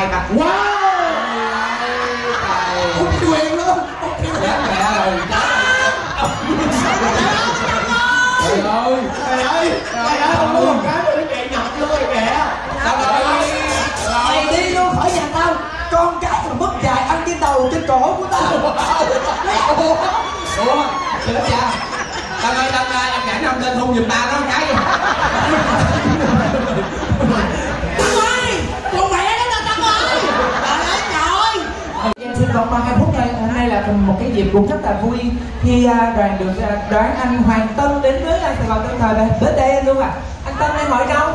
hai ba wow! Út quyền luôn chết mẹ rồi trời ơi trời ơi trời ơi không có một cái mà chạy nhọc luôn rồi mày đi luôn khỏi nhà tao. Con cái mà mất dài ăn trên đầu trên cổ của tao. Ủa chết cha. Tân ơi Tân ơi em cản ông lên hôn giùm ba nó cái ơi con mẹ nó là tao ơi trời ơi trời em xin vòng bằng hai phút này hôm nay là một cái dịp cũng rất là vui khi à, đoàn được à, đoán anh Hoàng Tân đến với Sài Gòn Tân Thời về đến đây luôn à anh Tân đang hỏi đâu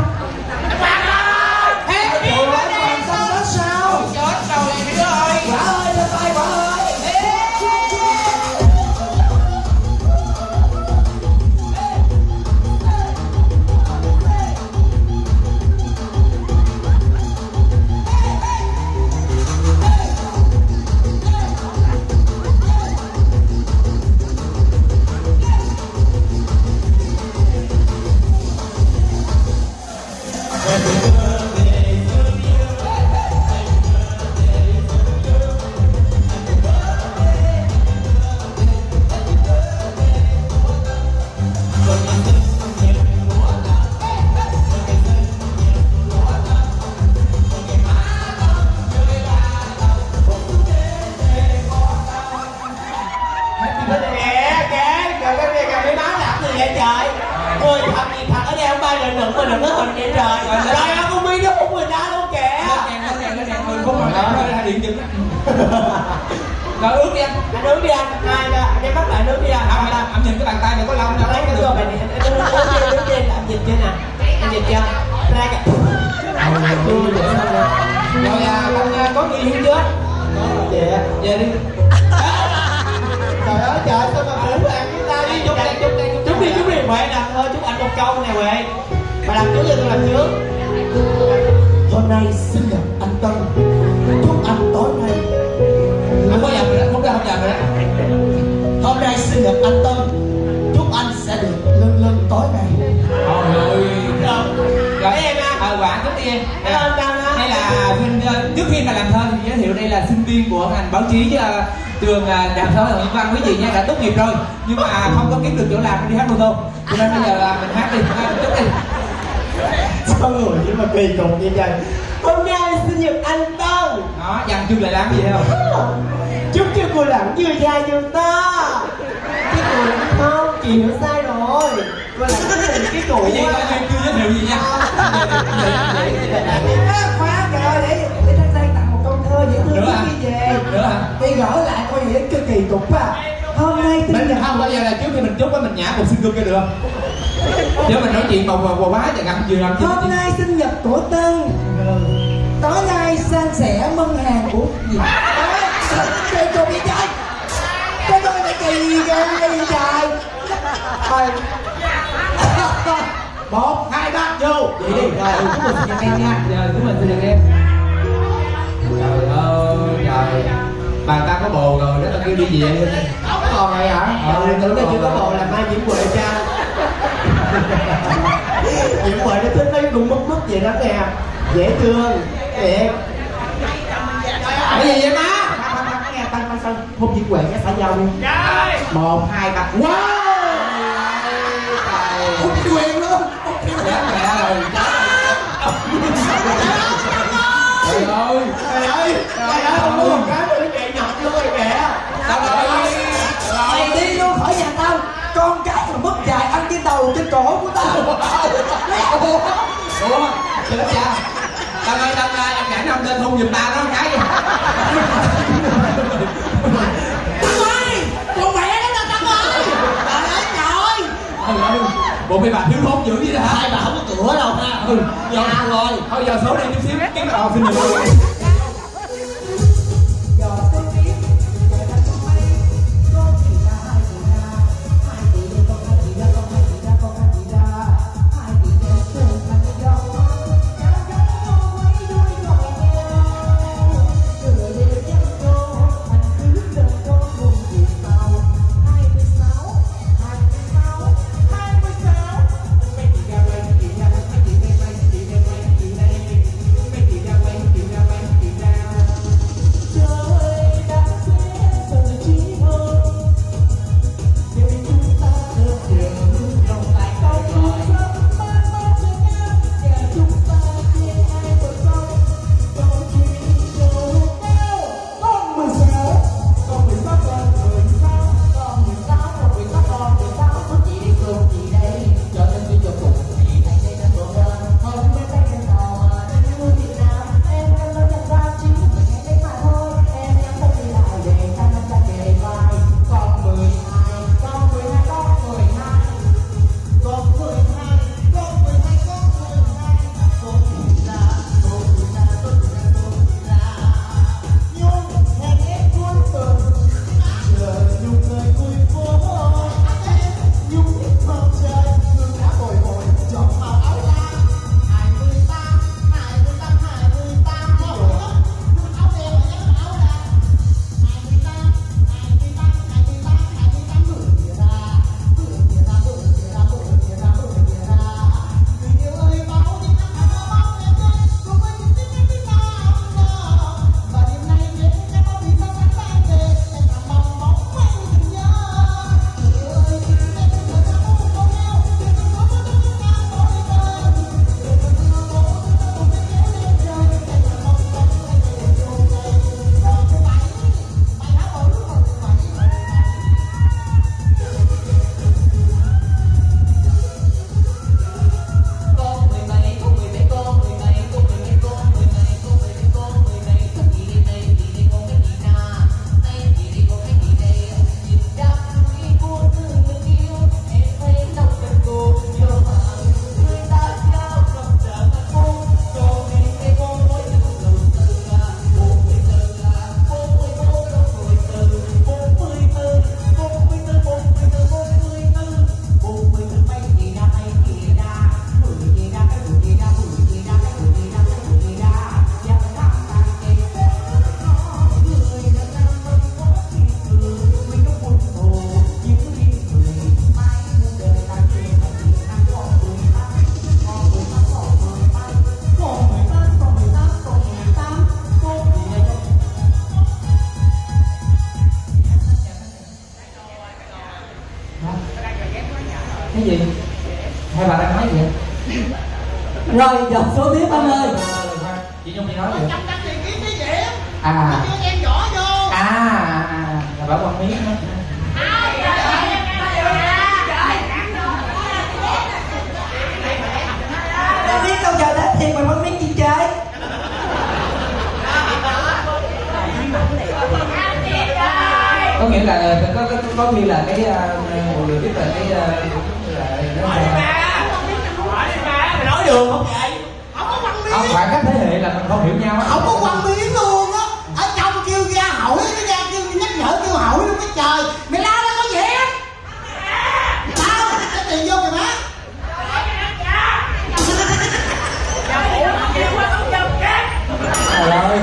kìa rồi ướt đi anh. Anh đứng đi anh. Hai anh đem mắt lại đứng đi anh. Không anh anh nhìn cái bàn tay này có lông đâu. Lấy cái cơ này đi. Đứng đi anh nhìn chưa nè. Anh nhìn chưa ra kìa. Rồi à anh có nghi hiếm chưa? Dạ. về đi. Trời ơi trời sao mà phủ bạn chúng ta đi chúc đây chúc đây Chúc đi chúc đi. Huệ làm thôi chúc anh một câu nè Huệ. Bà làm trước cho tôi làm trước. Hôm nay sinh em Cảm ơn đây là ờ, trước khi mà làm thơ thì giới thiệu đây là sinh viên của ngành báo chí chứ ờ, trường ờ, đại học xã hội và nhân văn. Quý vị nha đã tốt nghiệp rồi nhưng mà không có kiếm được chỗ làm đi hát mô tô. Cho nên bây giờ là mình hát đi hát một chút đi. Sao người nhưng mà kỳ cục như vậy? Hôm nay sinh nhật anh Tân. Đó dằn chương lại làm gì không Chúc cho cô làm như da như ta. Cái cô không Chị hiểu sai rồi Làm cái gì? Cái gì? Coi như chưa giới thiệu gì nha. Khóa kìa để để Trang Giang tặng một câu thơ dễ thương trước khi về thì gỡ lại coi vậy cực kỳ cục à hôm nay sinh mình nhật không bao giờ là trước khi mình chúc mình nhả một xin cơm cho được không? Chứ mình nói chuyện bầu bầu bá và gặp vừa làm hôm nay sinh nhật của Tân. Tối nay san sẻ mân hàng của gì kỳ cục vậy trời cái tôi phải kỳ ghê kỳ trời vậy đi rồi chúng mình sinh nhật em nha giờ chúng mình xin được em trời ơi trời bà ta có bồ rồi đó tao kêu đi về còn rồi hả? Ờ, tưởng đâu chưa có bồ làm ai Diễm Huệ cha Diễm Huệ nó thích mấy cũng mất mất vậy đó nè Dễ thương Thiệt cái gì vậy má Nghe tăng tăng tăng Hôn Diễm Huệ cái xã giao đi Một, hai, ba Wow Tân ơi Tân ơi em cản ông lên hôn giùm cái tao trời ơi bộ mày bà thiếu thốn dữ vậy đó hả? Hai bà không có cửa đâu ha. Ừ. Nhà rồi. Thôi giờ số đi chút xíu kiếm đầu xin được cái gì? Hai bà đang nói gì? Rồi dọc số tiếp anh ơi. Chị nhung đi nói gì? Trăm đăng tiền kiếm cái gì? À. Em nhỏ vô. À à, à, à. bảo con miếng thì mình mất miếng chi chơi có nghĩa là có có có khi là cái mọi người biết là cái à, mày được. Không vậy? Không có quăng không miếng phải các thế hệ là mình không hiểu nhau á. Không có quăng miếng luôn á. Ở trong kêu ra hỏi nó ra kêu nhắc nhở kêu hỏi luôn cái trời. Mày la ra có gì? Á sao cái tiền vô kìa má. Trời ơi.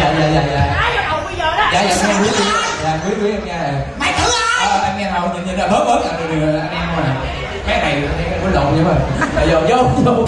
Dạ dạ dạ dạ. Dạ dạ em quý quý dạ quý quý em nha. Mày thử ai? Ờ anh nghe nào nhìn nhìn là bớt bớt. Là được anh em mà cái này cái lộn vậy mà. Giờ vô vô